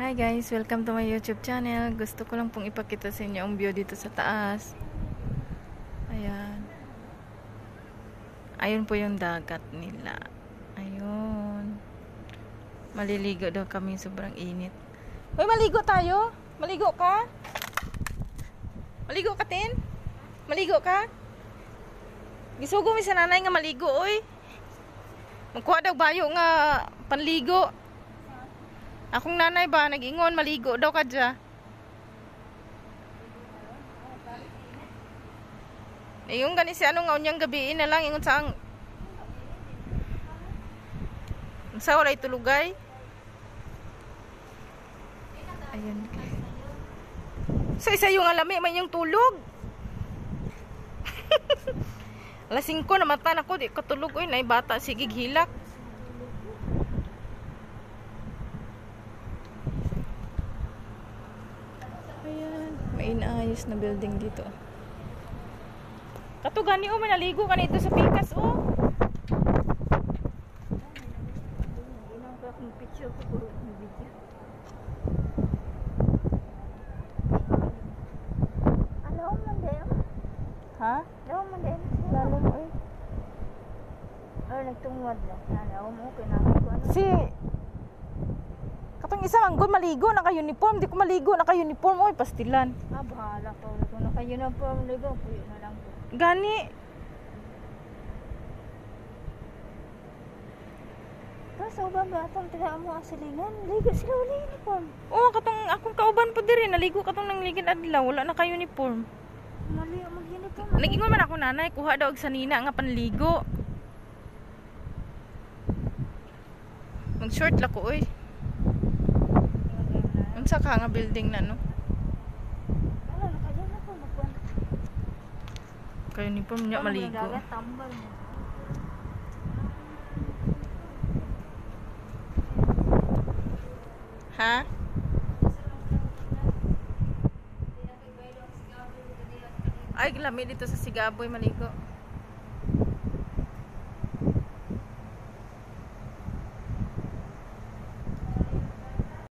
Hi guys, welcome to my YouTube channel. Gusto ko lang pong ipakita sa inyo ang view dito sa taas. Ayan. Ayun po yung dagat nila. Ayun. Maliligo daw kami, sobrang init. Hoy, maligo tayo? Maligo ka? Maligo ka, Tin? Maligo ka? Gisugo mi sa nanay nga maligo, oy. Magkuha daw bayo nga panligo. Akong nanay ba, nag-ingon, maligo daw ka dya. Yung gani si ano nga unyang gabi na lang, ingon sa ang... Sa wala tulugay. Guys. Sa isa yung alami, may yung tulog. Alas 5 na mata na ko, di katulog. Uy, na bata, sige hilak. Ayan, may inaayos na building dito. Kato gani oh, may naligo ka ito sa pikas oh. Alam mo din. Ha? Alam mo din. Lalo mo eh. Ay, nagtungwad lang. Alam mo, kinakay ko. Si Katong isa ang maligo naka-uniform, di ko maligo naka-uniform oy pastilan. Ah, bahala ka. Kung naka-uniform, ligo, puyo na lang ko. Gani Tapos, uban ba itong tira mo asilingan? Ligo sila wala uniform. Oh, katong akong kauban po diri naligo katong nang ligid adlaw, wala na kay uniform. Mali ang mag-uniform. Nagingon man ako nanay, kuha daw og sanina nga panligo. Mag-short la ko oy. Unsa ka nga building na no? Wala, naka-uniform. Magkuhan. Kay uniform niya maligo. Ha? Ay, lami dito sa Sigaboy maligo.